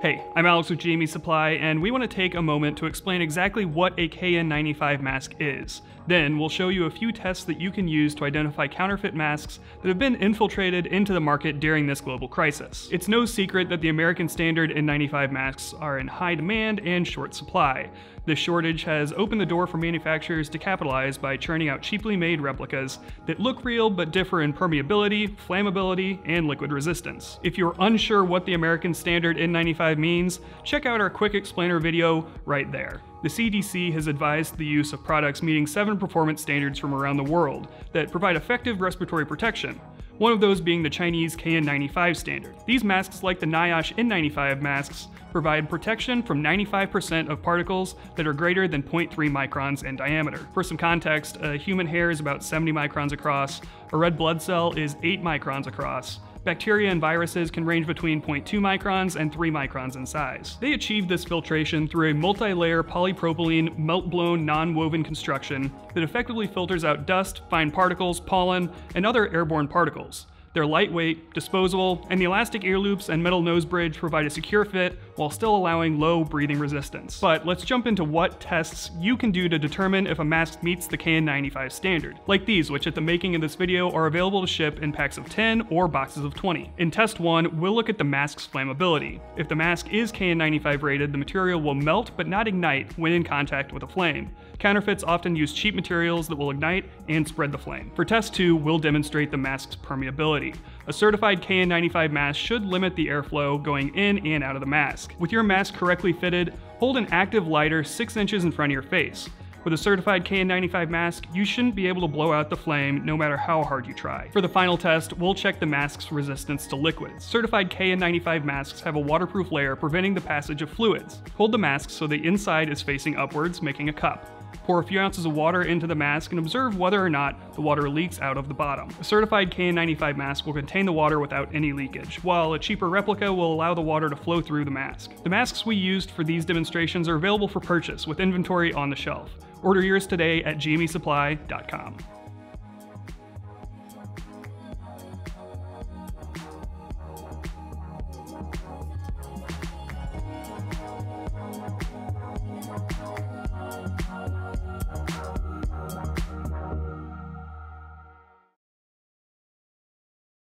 Hey, I'm Alex with GME Supply, and we want to take a moment to explain exactly what a KN95 mask is. Then, we'll show you a few tests that you can use to identify counterfeit masks that have been infiltrated into the market during this global crisis. It's no secret that the American standard N95 masks are in high demand and short supply. This shortage has opened the door for manufacturers to capitalize by churning out cheaply made replicas that look real but differ in permeability, flammability, and liquid resistance. If you're unsure what the American standard N95 means, check out our quick explainer video right there. The CDC has advised the use of products meeting seven performance standards from around the world that provide effective respiratory protection one of those being the Chinese KN95 standard. These masks, like the NIOSH N95 masks, provide protection from 95% of particles that are greater than 0.3 microns in diameter. For some context, a human hair is about 70 microns across, a red blood cell is 8 microns across, Bacteria and viruses can range between 0.2 microns and 3 microns in size. They achieve this filtration through a multi-layer polypropylene melt-blown non-woven construction that effectively filters out dust, fine particles, pollen, and other airborne particles. They're lightweight, disposable, and the elastic ear loops and metal nose bridge provide a secure fit while still allowing low breathing resistance. But let's jump into what tests you can do to determine if a mask meets the KN95 standard, like these, which at the making of this video are available to ship in packs of 10 or boxes of 20. In test 1, we'll look at the mask's flammability. If the mask is KN95 rated, the material will melt but not ignite when in contact with a flame. Counterfeits often use cheap materials that will ignite and spread the flame. For test 2, we'll demonstrate the mask's permeability. A certified KN95 mask should limit the airflow going in and out of the mask. With your mask correctly fitted, hold an active lighter 6 inches in front of your face. With a certified KN95 mask, you shouldn't be able to blow out the flame no matter how hard you try. For the final test, we'll check the mask's resistance to liquids. Certified KN95 masks have a waterproof layer preventing the passage of fluids. Hold the mask so the inside is facing upwards, making a cup. Pour a few ounces of water into the mask and observe whether or not the water leaks out of the bottom. A certified KN95 mask will contain the water without any leakage, while a cheaper replica will allow the water to flow through the mask. The masks we used for these demonstrations are available for purchase with inventory on the shelf. Order yours today at gmesupply.com.